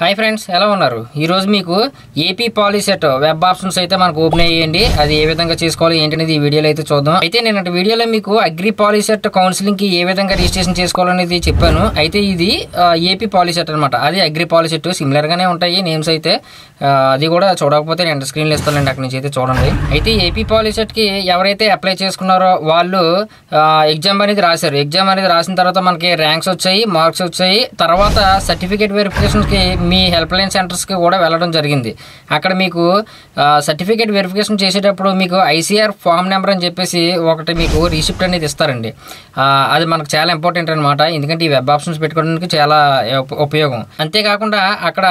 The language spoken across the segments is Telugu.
హాయ్ ఫ్రెండ్స్ ఎలా ఉన్నారు? ఈరోజు మీకు ఏపీ పాలిసెట్ వెబ్ ఆప్షన్స్ అయితే మనకు ఓపెన్ అయ్యండి అది ఏ విధంగా చేసుకోవాలి ఏంటనేది ఈ వీడియోలో అయితే చూద్దాం. అయితే నేను వీడియోలో మీకు అగ్రి పాలిసెట్ కౌన్సిలింగ్కి ఏ విధంగా రిజిస్ట్రేషన్ చేసుకోవాలనేది చెప్పాను. అయితే ఇది ఏపీ పాలిసెట్ అనమాట అది అగ్రి పాలిసెట్ సిమిలర్ గానే ఉంటాయి నేమ్స్ అయితే అది కూడా చూడకపోతే నేను స్క్రీన్లో ఇస్తానండి అక్కడి నుంచి అయితే చూడండి. అయితే ఏపీ పాలిసెట్కి ఎవరైతే అప్లై చేసుకున్నారో వాళ్ళు ఎగ్జామ్ అనేది రాశారు. ఎగ్జామ్ అనేది రాసిన తర్వాత మనకి ర్యాంక్స్ వచ్చాయి మార్క్స్ వచ్చాయి. తర్వాత సర్టిఫికేట్ వెరిఫికేషన్కి మీ హెల్ప్ లైన్ సెంటర్స్కి కూడా వెళ్ళడం జరిగింది. అక్కడ మీకు సర్టిఫికేట్ వెరిఫికేషన్ చేసేటప్పుడు మీకు ఐసీఆర్ ఫామ్ నెంబర్ అని చెప్పేసి ఒకటి మీకు రిసిప్ట్ అనేది ఇస్తారండి. అది మనకు చాలా ఇంపార్టెంట్ అనమాట ఎందుకంటే ఈ వెబ్ ఆప్షన్స్ పెట్టుకోవడానికి చాలా ఉపయోగం. అంతేకాకుండా అక్కడ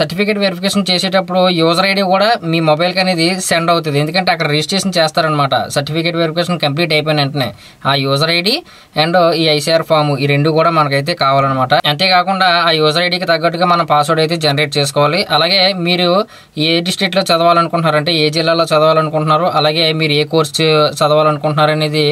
సర్టిఫికేట్ వెరిఫికేషన్ చేసేటప్పుడు యూజర్ ఐడి కూడా మీ మొబైల్కి అనేది సెండ్ అవుతుంది. ఎందుకంటే అక్కడ రిజిస్ట్రేషన్ చేస్తారనమాట సర్టిఫికేట్ వెరిఫికేషన్ కంప్లీట్ అయిపోయిన వెంటనే ఆ యూజర్ ఐడి అండ్ ఈ ఐసీఆర్ ఫామ్ ఈ రెండు కూడా మనకైతే కావాలన్నమాట. అంతేకాకుండా ఆ యూజర్ ఐడికి తగ్గట్టుగా మనం పాస్వర్డ్ అయితే జనరేట్ చేసుకోవాలి. అలాగే మీరు ఏ డిస్ట్రిక్ట్లో చదవాలనుకుంటున్నారంటే ఏ జిల్లాలో చదవాలనుకుంటున్నారు అలాగే మీరు ఏ కోర్స్ చదవాలనుకుంటున్నారు అనేది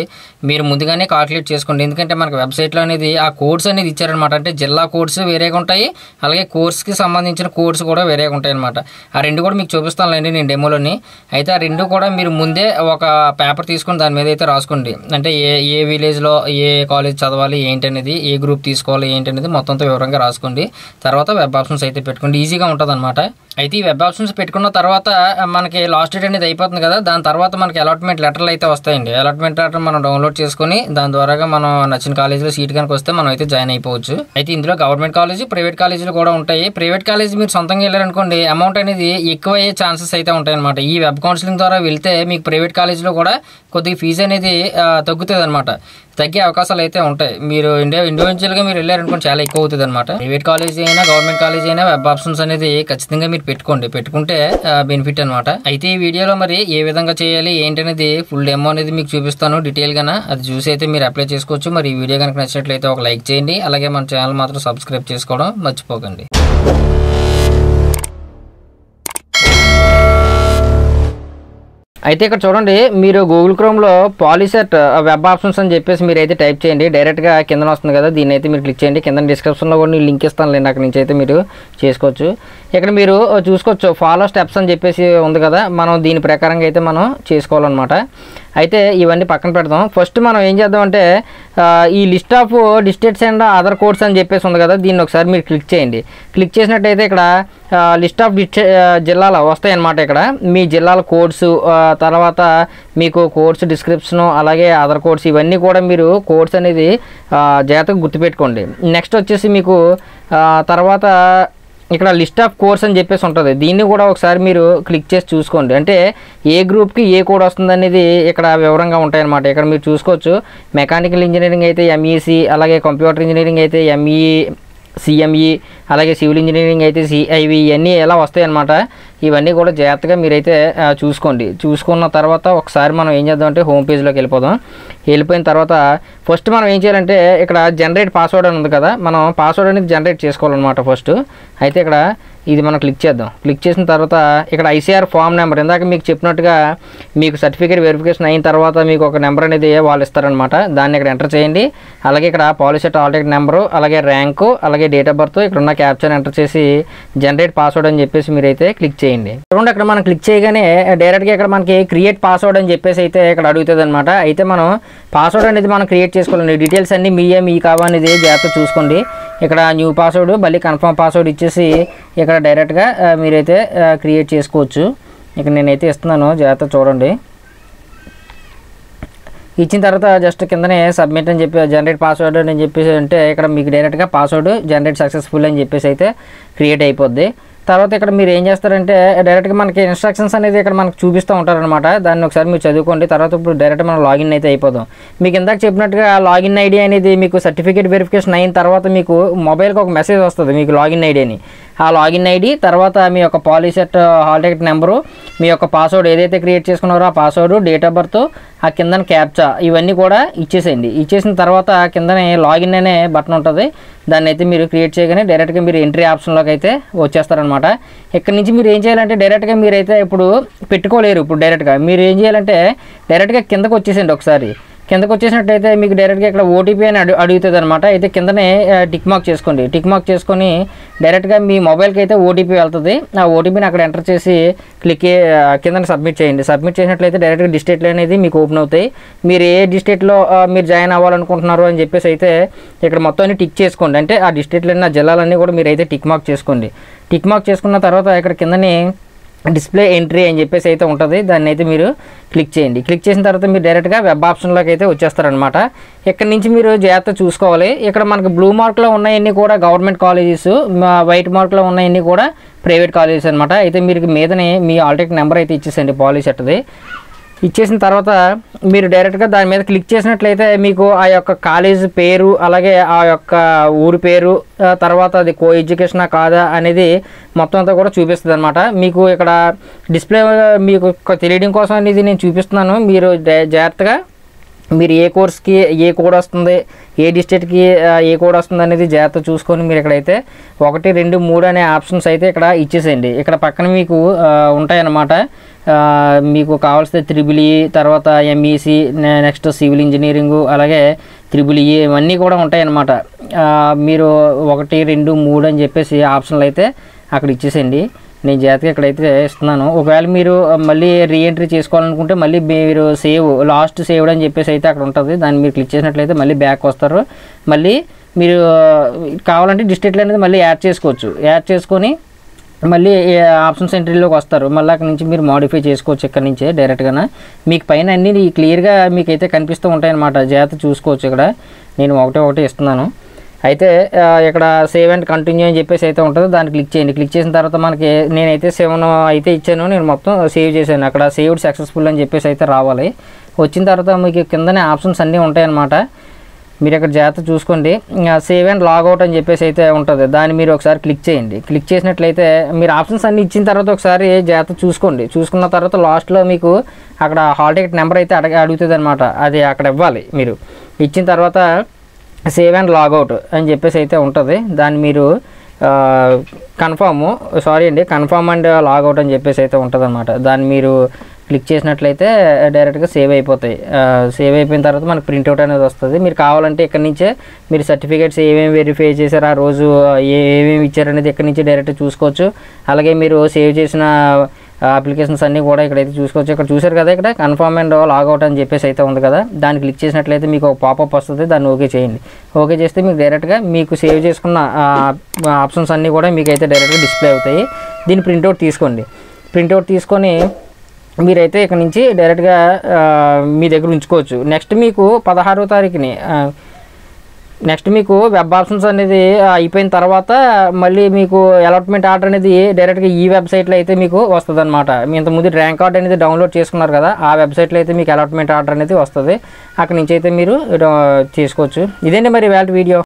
మీరు ముందుగానే కాల్కులేట్ చేసుకోండి. ఎందుకంటే మనకు వెబ్సైట్లో అనేది ఆ కోర్స్ అనేది ఇచ్చారనమాట. అంటే జిల్లా కోర్సు వేరేగా ఉంటాయి అలాగే కోర్స్కి సంబంధించిన కోర్స్ కూడా వేరేగా ఉంటాయి అనమాట ఆ రెండు కూడా మీకు చూపిస్తానులేండి నేను డెమోలోని అయితే ఆ రెండు కూడా మీరు ముందే ఒక పేపర్ తీసుకుని దాని మీద అయితే రాసుకోండి. అంటే ఏ ఏ విలేజ్లో ఏ కాలేజ్ చదవాలి ఏంటి అనేది ఏ గ్రూప్ తీసుకోవాలి ఏంటి అనేది మొత్తంతో వివరంగా రాసుకోండి. తర్వాత వెబ్ ఆప్షన్స్ అయితే పెట్టుకోండి. ఈజీగా ఉంటుంది అనమాట అయితే ఈ వెబ్ ఆప్షన్స్ పెట్టుకున్న తర్వాత మనకి లాస్ట్ డేట్ అనేది అయిపోతుంది కదా. దాని తర్వాత మనకి అలాట్మెంట్ లెటర్లు అయితే వస్తాయండి. అలాట్మెంట్ లెటర్ మనం డౌన్లోడ్ చేసుకొని దాని ద్వారాగా మనం నచ్చిన కాలేజీలో సీట్ కనుక వస్తే మనం అయితే జాయిన్ అయిపోవచ్చు. అయితే ఇందులో గవర్నమెంట్ కాలేజ్ ప్రైవేట్ కాలేజీలు కూడా ఉంటాయి. ప్రైవేట్ కాలేజ్ మీరు సొంతంగా వెళ్ళారనుకోండి అమౌంట్ అనేది ఎక్కువ అయ్యే ఛాన్సెస్ అయితే ఉంటాయి అనమాట ఈ వెబ్ కౌన్సిలింగ్ ద్వారా వెళ్తే మీకు ప్రైవేట్ కాలేజీలో కూడా కొద్దిగా ఫీజు అనేది తగ్గుతుంది అనమాట తగ్గే అవకాశాలు అయితే ఉంటాయి. మీరు ఇండియా ఇండివిజువల్గా మీరు వెళ్ళారనుకోండి చాలా ఎక్కువ అవుతుంది అనమాట ప్రైవేట్ కాలేజ్ అయినా గవర్నమెంట్ కాలేజ్ అయినా వెబ్ ఆప్షన్స్ అనేది ఖచ్చితంగా మీరు పెట్టుకోండి. పెట్టుకుంటే బెనిఫిట్ అనమాట అయితే ఈ వీడియోలో మరి ఏ విధంగా చేయాలి ఏంటి అనేది ఫుల్ డెమో అనేది మీకు చూపిస్తాను. డీటెయిల్ గానా? అది చూసి అయితే మీరు అప్లై చేసుకోవచ్చు. మరి ఈ వీడియో కనుక నచ్చినట్లయితే ఒక లైక్ చేయండి. అలాగే మన ఛానల్ మాత్రం సబ్స్క్రైబ్ చేసుకోవడం మర్చిపోకండి. అయితే ఇక్కడ చూడండి మీరు గూగుల్ క్రోమ్లో పాలిసెట్ వెబ్ ఆప్షన్స్ అని చెప్పేసి మీరు అయితే టైప్ చేయండి డైరెక్ట్గా కింద వస్తుంది కదా దీన్ని అయితే మీరు క్లిక్ చేయండి. కింద డిస్క్రిప్షన్లో కూడా నేను లింక్ ఇస్తాను లేండి అక్కడ నుంచి అయితే మీరు చేసుకోవచ్చు. ఇక్కడ మీరు చూసుకోవచ్చు. ఫాలో స్టెప్స్ అని చెప్పేసి ఉంది కదా. మనం దీని ప్రకారంగా అయితే మనం చేసుకోవాలన్నమాట. అయితే ఇవన్నీ పక్కన పెడదాం. ఫస్ట్ మనం ఏం చేద్దామంటే ఈ list of districts and other codes అని చెప్పేసి ఉంది కదా. దీన్ని ఒకసారి మీరు క్లిక్ చేయండి. క్లిక్ చేసినట్టయితే ఇక్కడ లిస్ట్ ఆఫ్ డిస్టే జిల్లాలు వస్తాయన్నమాట ఇక్కడ. మీ జిల్లాల కోడ్స్ తర్వాత మీకు కోడ్స్ డిస్క్రిప్షను అలాగే అదర్ కోడ్స్ ఇవన్నీ కూడా మీరు కోడ్స్ అనేది జాగ్రత్తగా గుర్తుపెట్టుకోండి. నెక్స్ట్ వచ్చేసి మీకు తర్వాత ఇక్కడ లిస్ట్ ఆఫ్ కోర్స్ అని చెప్పేసి ఉంటుంది. దీన్ని కూడా ఒకసారి మీరు క్లిక్ చేసి చూసుకోండి. అంటే ఏ గ్రూప్కి ఏ కోడ్ వస్తుంది అనేది ఇక్కడ వివరంగా ఉంటాయన్నమాట. ఇక్కడ మీరు చూసుకోవచ్చు. మెకానికల్ ఇంజనీరింగ్ అయితే ఎంఈసి అలాగే కంప్యూటర్ ఇంజనీరింగ్ అయితే ఎంఈ సిఎంఈ అలాగే సివిల్ ఇంజనీరింగ్ అయితే సిఐవి ఇవన్నీ ఎలా వస్తాయన్నమాట ఇవన్నీ కూడా జాగ్రత్తగా మీరైతే చూసుకోండి. చూసుకున్న తర్వాత ఒకసారి మనం ఏం చేద్దాం అంటే హోమ్ పేజ్లోకి వెళ్ళిపోదాం. వెళ్ళిపోయిన తర్వాత ఫస్ట్ మనం ఏం చేయాలంటే ఇక్కడ జనరేట్ పాస్వర్డ్ అని ఉంది కదా మనం పాస్వర్డ్ అనేది జనరేట్ చేసుకోవాలన్నమాట ఫస్ట్. అయితే ఇక్కడ ఇది మనం క్లిక్ చేద్దాం. క్లిక్ చేసిన తర్వాత ఇక్కడ ఐసీఆర్ ఫామ్ నెంబర్ ఇందాక మీకు చెప్పినట్టుగా మీకు సర్టిఫికేట్ వెరిఫికేషన్ అయిన తర్వాత మీకు ఒక నెంబర్ అనేది వాళ్ళు ఇస్తారనమాట దాన్ని ఇక్కడ ఎంటర్ చేయండి. అలాగే ఇక్కడ పాలిసెట్ ఆల్టెక్ నెంబరు అలాగే ర్యాంకు అలాగే డేట్ ఆఫ్ బర్త్ ఇక్కడ ఉన్న క్యాప్చర్ ఎంటర్ చేసి జనరేట్ పాస్వర్డ్ అని చెప్పేసి మీరైతే క్లిక్ చేయండి. చూడండి అక్కడ మనం క్లిక్ చేయగానే డైరెక్ట్గా ఇక్కడ మనకి క్రియేట్ పాస్వర్డ్ అని చెప్పేసి అయితే ఇక్కడ అడుగుతుంది అనమాట అయితే మనం పాస్వర్డ్ అనేది మనం క్రియేట్ చేసుకోవాలండి. డీటెయిల్స్ అన్ని మీయే మీ అనేది జాగ్రత్త చూసుకోండి. ఇక్కడ న్యూ పాస్వర్డ్ మళ్ళీ కన్ఫర్మ్ పాస్వర్డ్ ఇచ్చేసి ఇక్కడ డైరెక్ట్గా మీరైతే క్రియేట్ చేసుకోవచ్చు. ఇక్కడ నేనైతే ఇస్తున్నాను జాగ్రత్త చూడండి. ఇచ్చిన తర్వాత జస్ట్ కిందనే సబ్మిట్ అని చెప్పి జనరేట్ పాస్వర్డ్ అని చెప్పేసి అంటే ఇక్కడ మీకు డైరెక్ట్గా పాస్వర్డ్ జనరేట్ సక్సెస్ఫుల్ అని చెప్పేసి అయితే క్రియేట్ అయిపోద్ది. తర్వాత ఇక్కడ మీరు ఏం చేస్తారంటే డైరెక్ట్గా మనకి ఇన్స్ట్రక్షన్స్ అనేది ఇక్కడ మనకు చూపిస్తూ ఉంటారనమాట దాన్ని ఒకసారి మీరు చదువుకోండి. తర్వాత ఇప్పుడు డైరెక్ట్ మనం లాగిన్ అయితే అయిపోదాం. మీకు ఇందాక చెప్పినట్టుగా లాగిన్ ఐడి అనేది మీకు సర్టిఫికేట్ వెరిఫికేషన్ అయిన తర్వాత మీకు మొబైల్కి ఒక మెసేజ్ వస్తుంది మీకు లాగిన్ ఐడి అని. ఆ లాగిన్ ఐడి తర్వాత మీ యొక్క పాలిసెట్ హాల్ టికెట్ నెంబరు మీ యొక్క పాస్వర్డ్ ఏదైతే క్రియేట్ చేసుకున్నారో ఆ పాస్వర్డ్ డేట్ ఆఫ్ బర్త్ ఆ కిందన క్యాప్చా ఇవన్నీ కూడా ఇచ్చేసేయండి. ఇచ్చేసిన తర్వాత కిందనే లాగిన్ అనే బటన్ ఉంటుంది. దాన్ని అయితే మీరు క్రియేట్ చేయగానే డైరెక్ట్గా మీరు ఎంట్రీ ఆప్షన్లోకి అయితే వచ్చేస్తారనమాట ఇక్కడ నుంచి మీరు ఏం చేయాలంటే డైరెక్ట్గా మీరైతే ఇప్పుడు పెట్టుకోలేరు ఇప్పుడు డైరెక్ట్గా. మీరు ఏం చేయాలంటే డైరెక్ట్గా కిందకు వచ్చేసేయండి ఒకసారి. కిందకు వచ్చేసినట్లయితే మీకు డైరెక్ట్గా ఇక్కడ ఓటీపీ అని అడు అడుగుతుంది అనమాట అయితే కిందనే టిక్ మార్క్ చేసుకోండి. టిక్ మార్క్ చేసుకొని డైరెక్ట్గా మీ మొబైల్కి అయితే ఓటీపీ వెళ్తుంది. ఆ ఓటీపీని అక్కడ ఎంటర్ చేసి క్లిక్ కింద సబ్మిట్ చేయండి. సబ్మిట్ చేసినట్లయితే డైరెక్ట్గా డిస్టేట్లు అనేది మీకు ఓపెన్ అవుతాయి. మీరు ఏ డిస్టేట్లో మీరు జాయిన్ అవ్వాలనుకుంటున్నారు అని చెప్పేసి అయితే ఇక్కడ మొత్తం అన్ని టిక్ చేసుకోండి. అంటే ఆ డిస్టేట్లన్నీ ఆ జిల్లాలన్నీ కూడా మీరు అయితే టిక్ మార్క్ చేసుకోండి. టిక్ మార్క్ చేసుకున్న తర్వాత ఇక్కడ కిందని డిస్ప్లే ఎంట్రీ అని చెప్పేసి అయితే ఉంటుంది. దాన్ని అయితే మీరు క్లిక్ చేయండి. క్లిక్ చేసిన తర్వాత మీరు డైరెక్ట్గా వెబ్ ఆప్షన్లోకి అయితే వచ్చేస్తారనమాట ఇక్కడ నుంచి మీరు జాగ్రత్త చూసుకోవాలి. ఇక్కడ మనకి బ్లూ మార్క్లో ఉన్నాయన్నీ కూడా గవర్నమెంట్ కాలేజెస్ వైట్ మార్క్లో ఉన్నాయన్నీ కూడా ప్రైవేట్ కాలేజెస్ అనమాట అయితే మీరు మీదనే మీ ఆల్టెక్ నెంబర్ అయితే ఇచ్చేసండి పాలసీ అట్టది. ఇచ్చేసిన తర్వాత మీరు డైరెక్ట్గా దాని మీద క్లిక్ చేసినట్లయితే మీకు ఆ యొక్క కాలేజ్ పేరు అలాగే ఆ యొక్క ఊరి పేరు తర్వాత అది కో ఎడ్యుకేషనా కాదా అనేది మొత్తం అంతా కూడా చూపిస్తుంది అనమాట మీకు ఇక్కడ డిస్ప్లే మీకు తెలియడం కోసం అనేది నేను చూపిస్తున్నాను. మీరు జా- జాగ్రత్తగా మీరు ఏ కోర్స్కి ఏ కోడ్ వస్తుంది ఏ డిస్ట్రిక్ట్కి ఏ కోడ్ వస్తుంది అనేది జాగ్రత్త చూసుకొని మీరు ఇక్కడైతే ఒకటి రెండు మూడు అనే ఆప్షన్స్ అయితే ఇక్కడ ఇచ్చేసేయండి. ఇక్కడ పక్కన మీకు ఉంటాయన్నమాట. మీకు కావాల్సిన త్రిబుల్ ఈ తర్వాత ఎంఈసి నెక్స్ట్ సివిల్ ఇంజనీరింగ్ అలాగే త్రిబుల్ ఈ ఇవన్నీ కూడా ఉంటాయన్నమాట. మీరు ఒకటి రెండు మూడు అని చెప్పేసి ఆప్షన్లు అయితే అక్కడ ఇచ్చేసేయండి. నేను జాగ్రత్తగా ఇక్కడైతే ఇస్తున్నాను ఒకవేళ మీరు మళ్ళీ రీఎంట్రీ చేసుకోవాలనుకుంటే మళ్ళీ మీరు సేవ్ లాస్ట్ సేవ్డ్ అని చెప్పేసి అయితే అక్కడ ఉంటుంది. దాన్ని మీరు క్లిక్ చేసినట్లయితే మళ్ళీ బ్యాక్ వస్తారు. మళ్ళీ మీరు కావాలంటే డిస్ట్రిక్ట్ అనేది మళ్ళీ యాడ్ చేసుకోవచ్చు. యాడ్ చేసుకొని మళ్ళీ ఆప్షన్స్ ఎంట్రీలోకి వస్తారు. మళ్ళీ అక్కడ నుంచి మీరు మాడిఫై చేసుకోవచ్చు ఇక్కడ నుంచే డైరెక్ట్గా మీకు పైన అన్ని క్లియర్గా మీకు అయితే కనిపిస్తూ ఉంటాయన్నమాట. జాగ్రత్త చూసుకోవచ్చు ఇక్కడ. నేను ఒకటే ఒకటి ఇస్తున్నాను. అయితే ఇక్కడ సేవ్ అండ్ కంటిన్యూ అని చెప్పేసి అయితే ఉంటుంది దాన్ని క్లిక్ చేయండి. క్లిక్ చేసిన తర్వాత మనకి నేనైతే సెవెన్ అయితే ఇచ్చాను. నేను మొత్తం సేవ్ చేశాను. అక్కడ సేవ్డ్ సక్సెస్ఫుల్ అని చెప్పేసి అయితే రావాలి. వచ్చిన తర్వాత మీకు కిందనే ఆప్షన్స్ అన్నీ ఉంటాయన్నమాట. మీరు ఇక్కడ జాగ్రత్త చూసుకోండి. సేవ్ అండ్ లాగౌట్ అని చెప్పేసి అయితే ఉంటుంది. దాన్ని మీరు ఒకసారి క్లిక్ చేయండి. క్లిక్ చేసినట్లయితే మీరు ఆప్షన్స్ అన్ని ఇచ్చిన తర్వాత ఒకసారి జాగ్రత్త చూసుకోండి. చూసుకున్న తర్వాత లాస్ట్లో మీకు అక్కడ హాల్ టికెట్ నెంబర్ అయితే అడగ అడుగుతుంది అనమాట అది అక్కడ ఇవ్వాలి మీరు. ఇచ్చిన తర్వాత సేవ్ అండ్ లాగౌట్ అని చెప్పేసి అయితే ఉంటుంది. దాన్ని మీరు కన్ఫామ్ సారీ అండి కన్ఫామ్ అండ్ లాగౌట్ అని చెప్పేసి అయితే ఉంటుంది అనమాట దాన్ని మీరు క్లిక్ చేసినట్లయితే డైరెక్ట్గా సేవ్ అయిపోతాయి. సేవ్ అయిపోయిన తర్వాత మనకు ప్రింట్అవుట్ అనేది వస్తుంది. మీరు కావాలంటే ఇక్కడ నుంచే మీరు సర్టిఫికేట్స్ ఏమేమి వెరిఫై చేశారు ఆ రోజు ఏమేమి ఇచ్చారనేది ఇక్కడ నుంచి డైరెక్ట్ చూసుకోవచ్చు. అలాగే మీరు సేవ్ చేసిన అప్లికేషన్స్ అన్నీ కూడా ఇక్కడైతే చూసుకోవచ్చు. ఇక్కడ చూసారు కదా ఇక్కడ కన్ఫర్మ్ అండ్ లాగౌట్ అని చెప్పేసి అయితే ఉంది కదా. దాన్ని క్లిక్ చేసినట్లయితే మీకు ఒక పాపప్ వస్తుంది దాన్ని ఓకే చేయండి. ఓకే చేస్తే మీకు డైరెక్ట్గా మీకు సేవ్ చేసుకున్న ఆప్షన్స్ అన్నీ కూడా మీకు అయితే డైరెక్ట్గా డిస్ప్లే అవుతాయి. దీన్ని ప్రింట్అవుట్ తీసుకోండి. ప్రింట్అవుట్ తీసుకొని మీరైతే ఇక్కడ నుంచి డైరెక్ట్గా మీ దగ్గర ఉంచుకోవచ్చు. నెక్స్ట్ మీకు పదహారో తారీఖుని నెక్స్ట్ మీకు వెబ్ ఆప్షన్స్ అనేది అయిపోయిన తర్వాత మళ్ళీ మీకు అలాట్మెంట్ ఆర్డర్ అనేది డైరెక్ట్గా ఈ వెబ్సైట్లో అయితే మీకు వస్తుంది అనమాట మీ ఇంతకుముందు ర్యాంక్ కార్డ్ అనేది డౌన్లోడ్ చేసుకున్నారు కదా ఆ వెబ్సైట్లో అయితే మీకు అలాట్మెంట్ ఆర్డర్ అనేది వస్తుంది. అక్కడ నుంచి అయితే మీరు ఆ, చేసుకోవచ్చు. ఇదేంటి మరి వేళ వీడియో